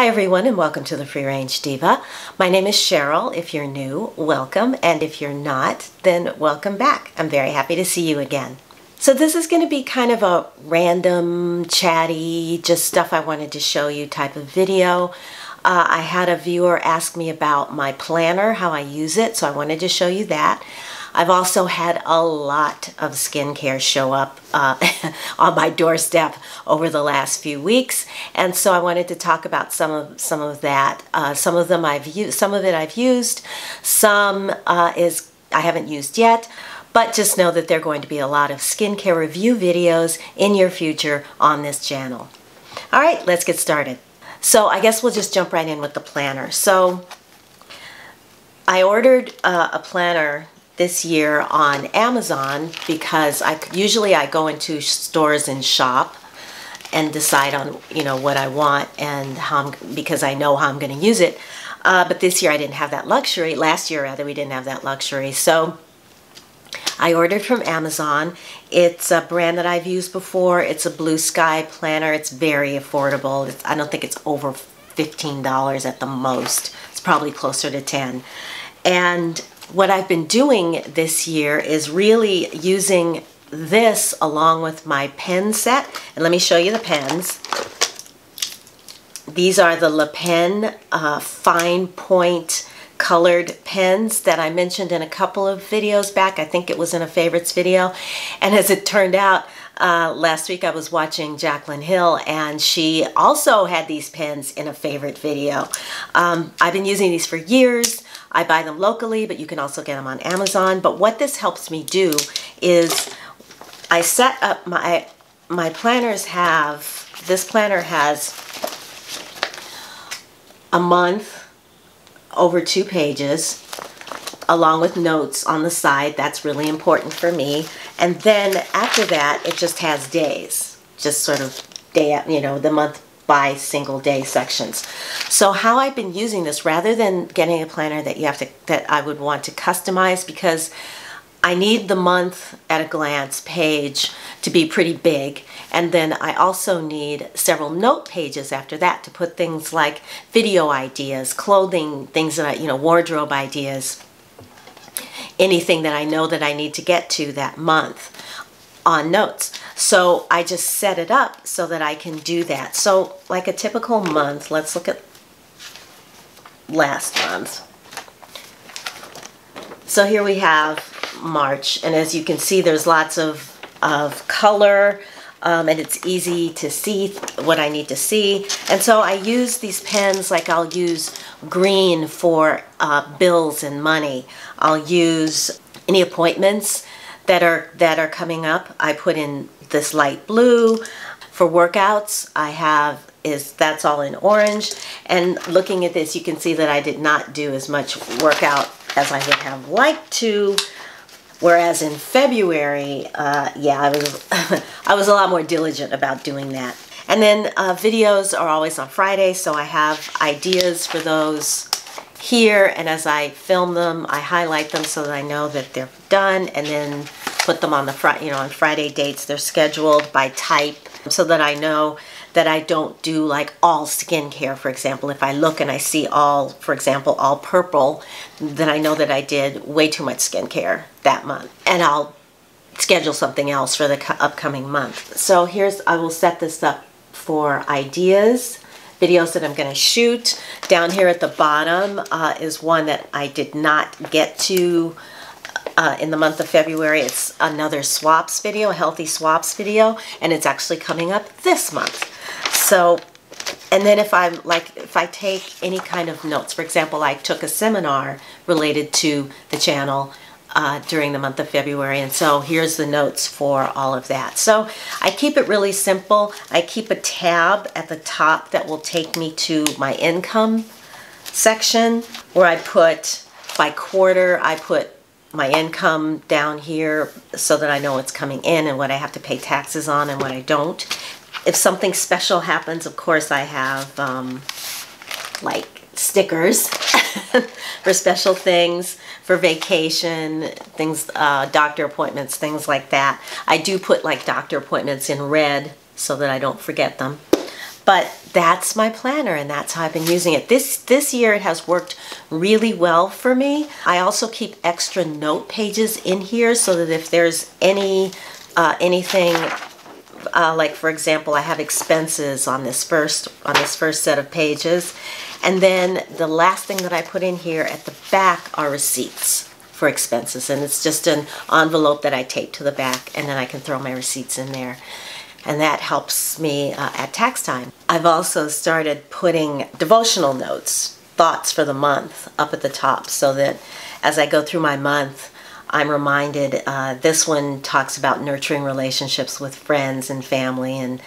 Hi everyone and welcome to the Free Range Diva. My name is Cheryl. If you're new, welcome. And if you're not, then welcome back. I'm very happy to see you again. So this is going to be kind of a random, chatty, just stuff I wanted to show you type of video. Uh, I had a viewer ask me about my planner, how I use it, so I wanted to show you that. I've also had a lot of skincare show up uh, on my doorstep over the last few weeks, and so I wanted to talk about some of some of that. Uh, some of them I've used, some of it I've used, some uh, is I haven't used yet. But just know that there are going to be a lot of skincare review videos in your future on this channel. All right, let's get started. So I guess we'll just jump right in with the planner. So I ordered uh, a planner this year on Amazon because I usually I go into stores and shop and decide on you know what I want and how I'm, because I know how I'm going to use it. Uh, but this year I didn't have that luxury. Last year rather we didn't have that luxury. So I ordered from Amazon. It's a brand that I've used before. It's a Blue Sky planner. It's very affordable. It's, I don't think it's over $15 at the most. It's probably closer to 10. And what I've been doing this year is really using this along with my pen set. And let me show you the pens. These are the LePen uh, Fine Point colored pens that I mentioned in a couple of videos back. I think it was in a favorites video. And as it turned out, uh, last week I was watching Jaclyn Hill and she also had these pens in a favorite video. Um, I've been using these for years. I buy them locally, but you can also get them on Amazon. But what this helps me do is I set up my, my planners have, this planner has a month over two pages along with notes on the side. That's really important for me. And then after that, it just has days, just sort of day, you know, the month by single day sections. So how I've been using this rather than getting a planner that you have to that I would want to customize because I need the month at a glance page to be pretty big and then I also need several note pages after that to put things like video ideas, clothing, things that I, you know, wardrobe ideas, anything that I know that I need to get to that month on notes. So I just set it up so that I can do that. So like a typical month, let's look at last month. So here we have March, and as you can see, there's lots of, of color, um, and it's easy to see what I need to see. And so I use these pens like I'll use green for uh, bills and money. I'll use any appointments that are that are coming up. I put in this light blue. For workouts, I have is that's all in orange. And looking at this, you can see that I did not do as much workout as I would have liked to. Whereas in February, uh, yeah, I was I was a lot more diligent about doing that. And then uh, videos are always on Friday, so I have ideas for those here. And as I film them, I highlight them so that I know that they're done, and then put them on the front, you know, on Friday dates. They're scheduled by type so that I know that I don't do like all skincare, for example. If I look and I see all, for example, all purple, then I know that I did way too much skincare that month. And I'll schedule something else for the upcoming month. So here's, I will set this up for ideas, videos that I'm going to shoot. Down here at the bottom uh, is one that I did not get to uh, in the month of February. It's another swaps video, a healthy swaps video, and it's actually coming up this month. So, and then if I'm like, if I take any kind of notes, for example, I took a seminar related to the channel uh, during the month of February. And so here's the notes for all of that. So I keep it really simple. I keep a tab at the top that will take me to my income section where I put by quarter, I put my income down here so that I know what's coming in and what I have to pay taxes on and what I don't if something special happens, of course I have um, like stickers for special things, for vacation, things, uh, doctor appointments, things like that. I do put like doctor appointments in red so that I don't forget them. But that's my planner and that's how I've been using it. This this year it has worked really well for me. I also keep extra note pages in here so that if there's any uh, anything uh, like for example I have expenses on this first on this first set of pages and then the last thing that I put in here at the back are receipts for expenses and it's just an envelope that I tape to the back and then I can throw my receipts in there and that helps me uh, at tax time. I've also started putting devotional notes, thoughts for the month, up at the top so that as I go through my month, I'm reminded uh, this one talks about nurturing relationships with friends and family and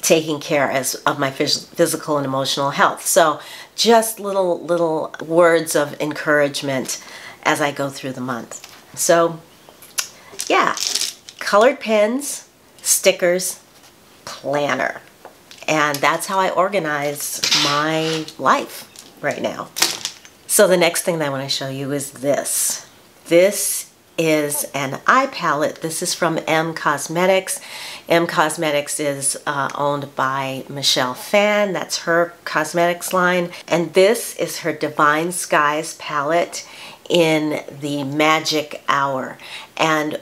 taking care as of my phys physical and emotional health. So just little little words of encouragement as I go through the month. So yeah, colored pens, stickers, planner. And that's how I organize my life right now. So the next thing that I want to show you is this. This is an eye palette. This is from EM Cosmetics. EM Cosmetics is uh, owned by Michelle Phan. That's her cosmetics line. And this is her Divine Skies palette in the Magic Hour. And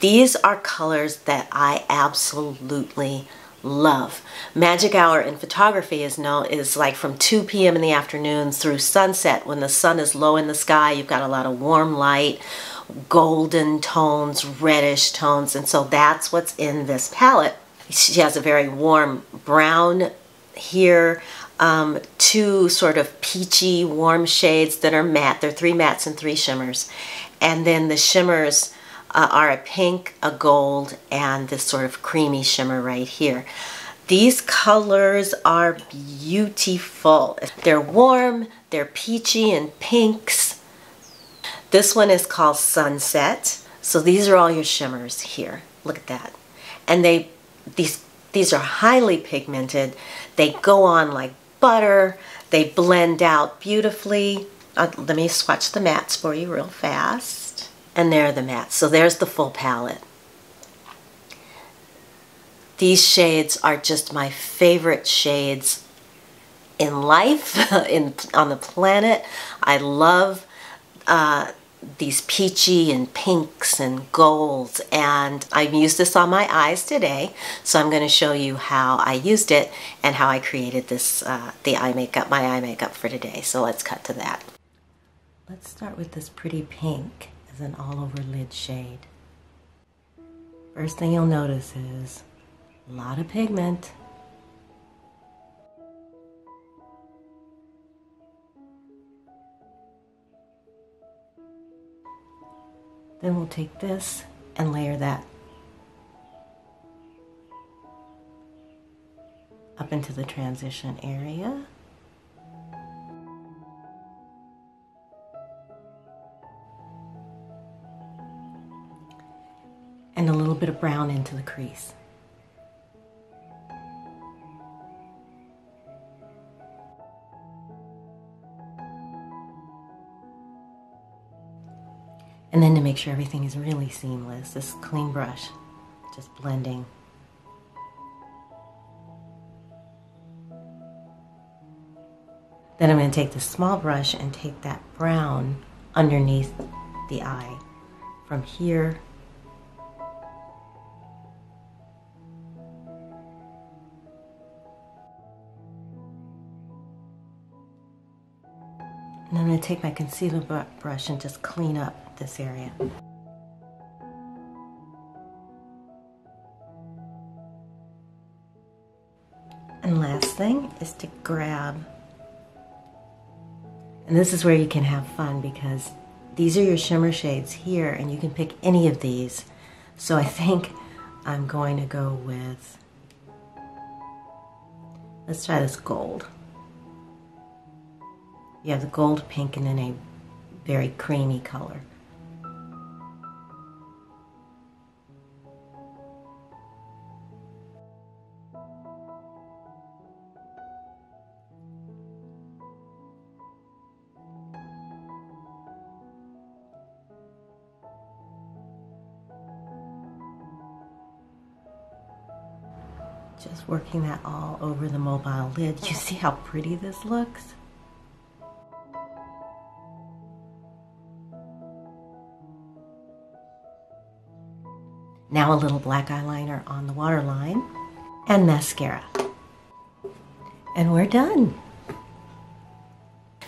these are colors that I absolutely love. Magic hour in photography is known is like from 2 p.m. in the afternoon through sunset when the sun is low in the sky. You've got a lot of warm light, golden tones, reddish tones, and so that's what's in this palette. She has a very warm brown here, um, two sort of peachy warm shades that are matte. They're three mattes and three shimmers. And then the shimmers uh, are a pink, a gold, and this sort of creamy shimmer right here. These colors are beautiful. They're warm, they're peachy and pinks. This one is called Sunset. So these are all your shimmers here. Look at that. And they these these are highly pigmented. They go on like butter. They blend out beautifully. Uh, let me swatch the mattes for you real fast. And there are the mattes. So there's the full palette. These shades are just my favorite shades in life, in on the planet. I love uh, these peachy and pinks and golds and I've used this on my eyes today so I'm going to show you how I used it and how I created this uh, the eye makeup my eye makeup for today so let's cut to that let's start with this pretty pink is an all over lid shade. First thing you'll notice is a lot of pigment. Then we'll take this and layer that up into the transition area. And a little bit of brown into the crease. And then to make sure everything is really seamless, this clean brush, just blending. Then I'm going to take the small brush and take that brown underneath the eye from here going to take my concealer brush and just clean up this area. And last thing is to grab, and this is where you can have fun because these are your shimmer shades here and you can pick any of these. So I think I'm going to go with, let's try this gold. You have the gold pink and then a very creamy color. just working that all over the mobile lid. You see how pretty this looks? Now a little black eyeliner on the waterline and mascara. And we're done.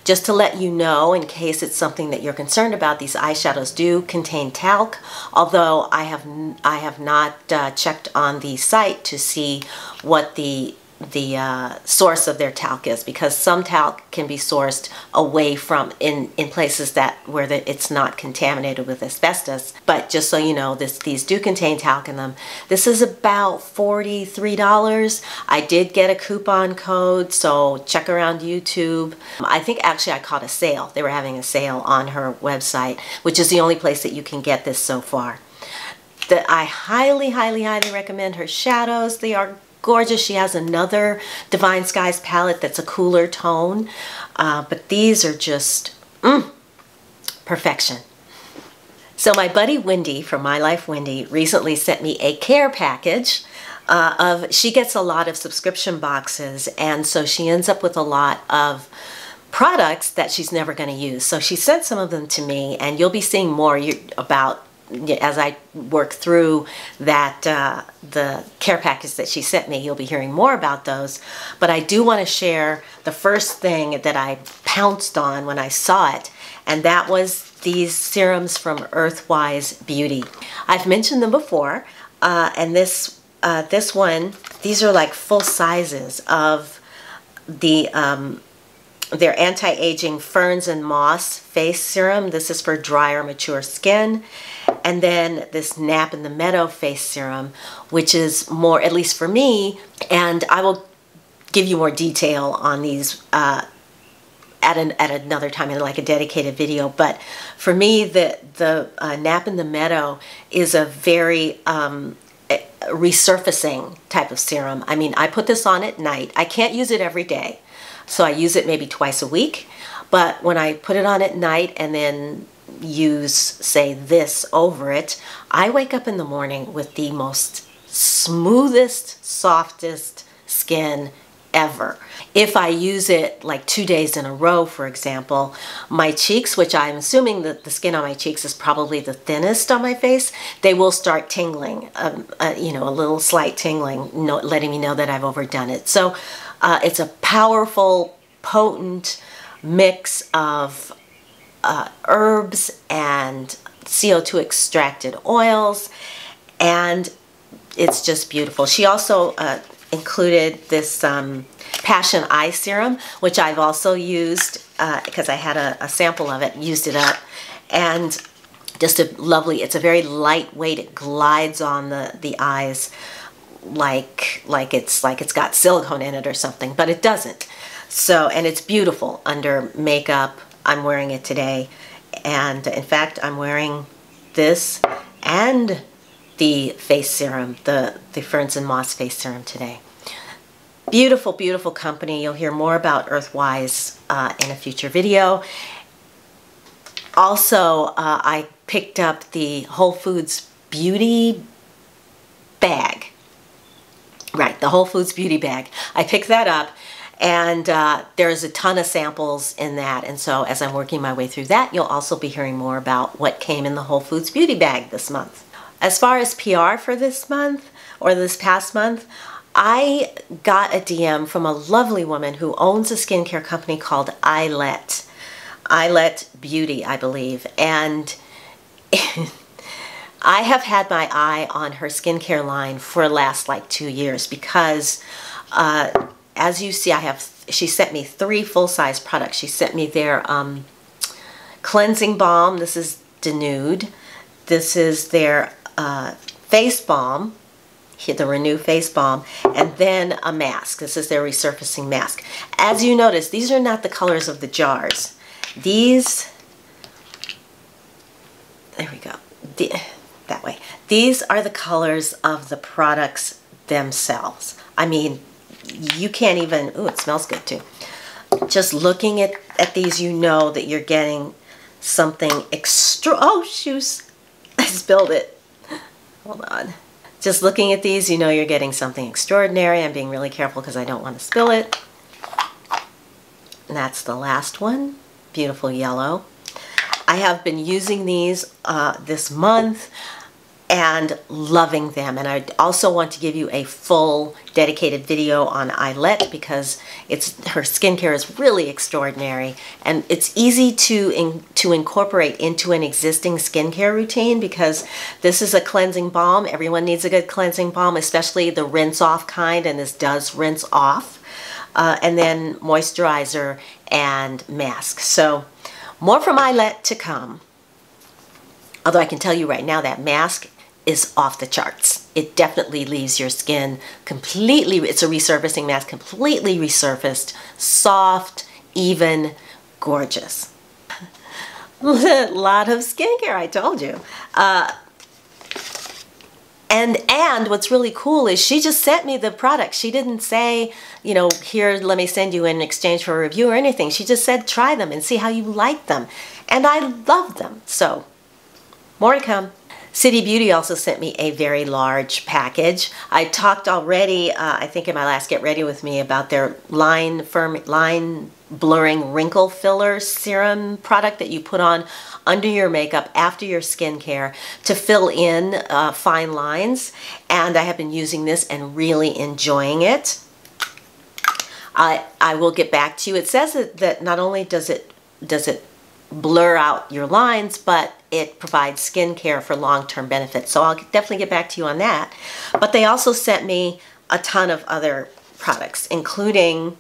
Just to let you know, in case it's something that you're concerned about, these eyeshadows do contain talc, although I have, I have not uh, checked on the site to see what the the uh, source of their talc is because some talc can be sourced away from in in places that where the, it's not contaminated with asbestos. But just so you know this these do contain talc in them. This is about $43 I did get a coupon code so check around YouTube. I think actually I caught a sale. They were having a sale on her website which is the only place that you can get this so far. That I highly highly highly recommend her shadows. They are gorgeous. She has another Divine Skies palette that's a cooler tone. Uh, but these are just mm, perfection. So my buddy Wendy from My Life Wendy recently sent me a care package uh, of, she gets a lot of subscription boxes and so she ends up with a lot of products that she's never going to use. So she sent some of them to me and you'll be seeing more about as I work through that uh, the care package that she sent me, you'll be hearing more about those. But I do want to share the first thing that I pounced on when I saw it, and that was these serums from Earthwise Beauty. I've mentioned them before, uh, and this uh, this one, these are like full sizes of the um, their anti-aging ferns and moss face serum. This is for dry or mature skin. And then this nap in the meadow face serum, which is more, at least for me, and I will give you more detail on these uh, at, an, at another time in like a dedicated video. But for me, the, the uh, nap in the meadow is a very um, resurfacing type of serum. I mean, I put this on at night. I can't use it every day so I use it maybe twice a week. But when I put it on at night and then use, say, this over it, I wake up in the morning with the most smoothest, softest skin ever. If I use it like two days in a row, for example, my cheeks, which I'm assuming that the skin on my cheeks is probably the thinnest on my face, they will start tingling, um, uh, you know, a little slight tingling, no, letting me know that I've overdone it. So uh, it's a powerful, potent mix of uh, herbs and CO2 extracted oils, and it's just beautiful. She also uh, included this um, Passion Eye Serum, which I've also used because uh, I had a, a sample of it, used it up, and just a lovely, it's a very lightweight, it glides on the, the eyes like like it's like it's got silicone in it or something, but it doesn't. So, and it's beautiful under makeup. I'm wearing it today. And in fact, I'm wearing this and the face serum, the, the Ferns and Moss face serum today. Beautiful, beautiful company. You'll hear more about Earthwise uh, in a future video. Also, uh, I picked up the Whole Foods Beauty bag. Right, the Whole Foods Beauty bag. I picked that up and uh, there's a ton of samples in that. And so as I'm working my way through that, you'll also be hearing more about what came in the Whole Foods Beauty bag this month. As far as PR for this month or this past month, I got a DM from a lovely woman who owns a skincare company called Ayelet. Ayelet Beauty, I believe. And I have had my eye on her skincare line for last like two years because uh, as you see, I have, she sent me three full-size products. She sent me their um, cleansing balm. This is Denude. This is their uh, face balm, the Renew face balm, and then a mask. This is their resurfacing mask. As you notice, these are not the colors of the jars. These, there we go, the, that way. These are the colors of the products themselves. I mean, you can't even, oh, it smells good too. Just looking at, at these, you know that you're getting something extra, oh, shoes, I spilled it. Hold on. Just looking at these, you know you're getting something extraordinary. I'm being really careful because I don't want to spill it. And that's the last one. Beautiful yellow. I have been using these uh, this month and loving them. And I also want to give you a full dedicated video on Ayelet because it's her skincare is really extraordinary and it's easy to in, to incorporate into an existing skincare routine because this is a cleansing balm. Everyone needs a good cleansing balm, especially the rinse off kind, and this does rinse off. Uh, and then moisturizer and mask. So more from Ayelet to come. Although I can tell you right now that mask is off the charts. It definitely leaves your skin completely, it's a resurfacing mask, completely resurfaced, soft, even, gorgeous. a lot of skincare, I told you. Uh, and and what's really cool is she just sent me the product. She didn't say, you know, here, let me send you in exchange for a review or anything. She just said, try them and see how you like them. And I love them. So, more to come. City Beauty also sent me a very large package. I talked already, uh, I think in my last Get Ready With Me, about their line firm line blurring wrinkle filler serum product that you put on under your makeup after your skincare to fill in uh, fine lines. And I have been using this and really enjoying it. I, I will get back to you. It says that, that not only does it does it blur out your lines, but it provides skin care for long-term benefits. So I'll definitely get back to you on that. But they also sent me a ton of other products, including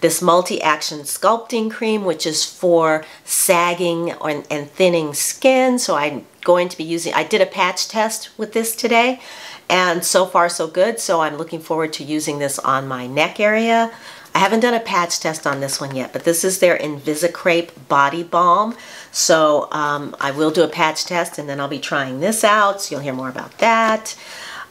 this multi-action sculpting cream, which is for sagging and, and thinning skin. So I'm going to be using, I did a patch test with this today, and so far so good. So I'm looking forward to using this on my neck area, I haven't done a patch test on this one yet, but this is their Invisicrepe Body Balm. So um, I will do a patch test and then I'll be trying this out. So you'll hear more about that.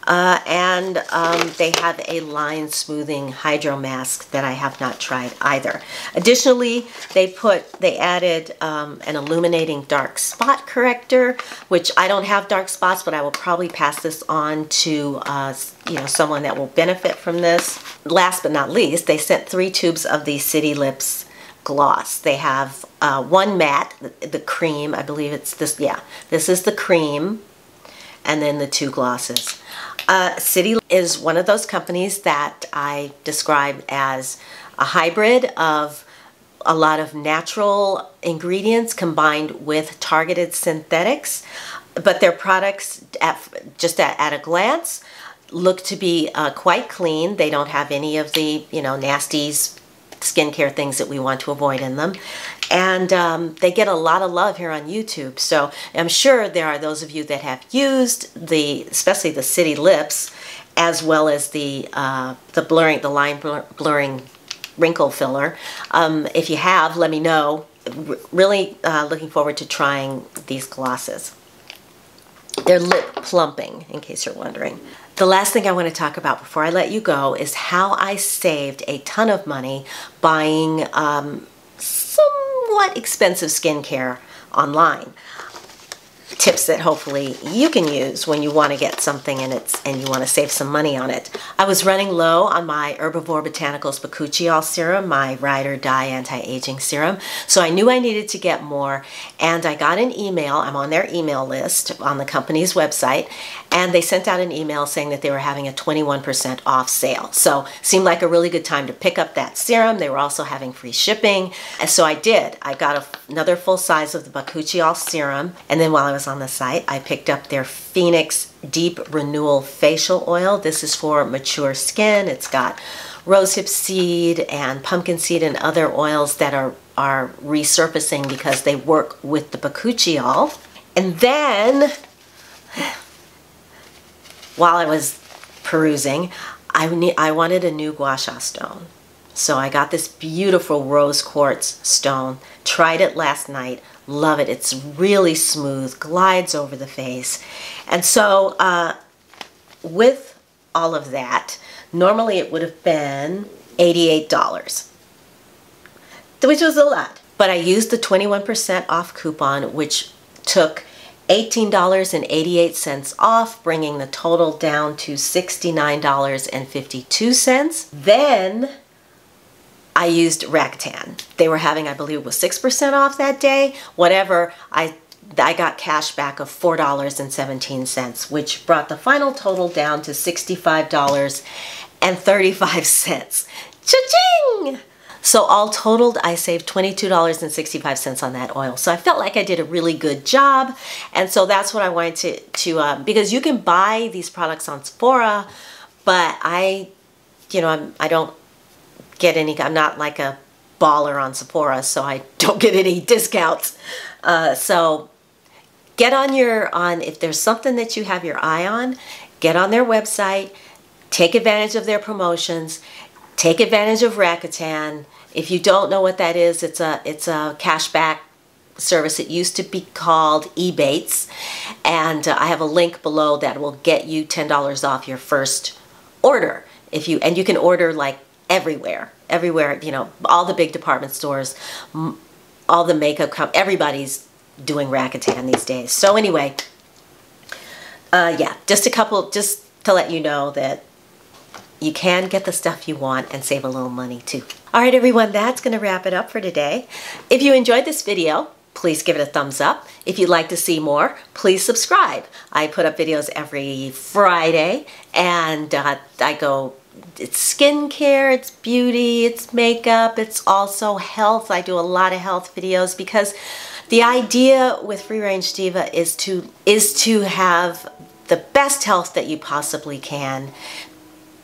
Uh, and um, they have a line smoothing hydro mask that I have not tried either. Additionally, they put they added um, an illuminating dark spot corrector, which I don't have dark spots, but I will probably pass this on to uh, you know someone that will benefit from this. Last but not least, they sent three tubes of the City Lips gloss. They have uh, one matte, the, the cream, I believe it's this, yeah, this is the cream, and then the two glosses. Uh, City is one of those companies that I describe as a hybrid of a lot of natural ingredients combined with targeted synthetics, but their products, at, just at, at a glance, look to be uh, quite clean. They don't have any of the, you know, nasties, skincare things that we want to avoid in them. And um, they get a lot of love here on YouTube. So I'm sure there are those of you that have used the, especially the City Lips, as well as the uh, the blurring, the line blur blurring wrinkle filler. Um, if you have, let me know. R really uh, looking forward to trying these glosses. They're lip plumping, in case you're wondering. The last thing I want to talk about before I let you go is how I saved a ton of money buying um, somewhat expensive skincare online tips that hopefully you can use when you want to get something and it's and you want to save some money on it. I was running low on my Herbivore Botanicals Bakuchiol serum, my ride or die anti-aging serum, so I knew I needed to get more and I got an email, I'm on their email list on the company's website, and they sent out an email saying that they were having a 21% off sale. So seemed like a really good time to pick up that serum. They were also having free shipping. And so I did. I got a, another full size of the Bakuchiol serum and then while I was on the site, I picked up their Phoenix Deep Renewal Facial Oil. This is for mature skin. It's got rosehip seed and pumpkin seed and other oils that are, are resurfacing because they work with the bakuchiol. And then, while I was perusing, I, I wanted a new gua sha stone. So I got this beautiful rose quartz stone, tried it last night, Love it. It's really smooth, glides over the face. And so uh, with all of that, normally it would have been $88, which was a lot. But I used the 21% off coupon, which took $18.88 off, bringing the total down to $69.52. Then I used Rakuten. They were having, I believe was 6% off that day. Whatever, I I got cash back of $4.17, which brought the final total down to $65.35. Cha-ching! So all totaled, I saved $22.65 on that oil. So I felt like I did a really good job. And so that's what I wanted to, to uh, because you can buy these products on Sephora, but I, you know, I'm, I don't get any, I'm not like a baller on Sephora, so I don't get any discounts. Uh, so get on your, on, if there's something that you have your eye on, get on their website, take advantage of their promotions, take advantage of Rakuten. If you don't know what that is, it's a it's a cashback service. It used to be called Ebates, and uh, I have a link below that will get you ten dollars off your first order. If you and you can order like everywhere, everywhere. You know, all the big department stores, all the makeup companies, everybody's doing Rakuten these days. So anyway, uh, yeah, just a couple, just to let you know that you can get the stuff you want and save a little money too. All right, everyone, that's going to wrap it up for today. If you enjoyed this video, please give it a thumbs up. If you'd like to see more, please subscribe. I put up videos every Friday and uh, I go, it's skincare, it's beauty, it's makeup, it's also health. I do a lot of health videos because the idea with Free Range Diva is to, is to have the best health that you possibly can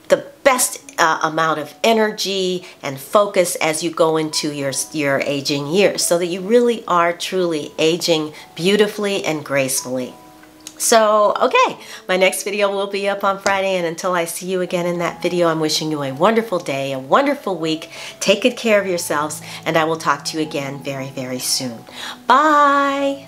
the best uh, amount of energy and focus as you go into your, your aging years so that you really are truly aging beautifully and gracefully. So, okay, my next video will be up on Friday, and until I see you again in that video, I'm wishing you a wonderful day, a wonderful week. Take good care of yourselves, and I will talk to you again very, very soon. Bye!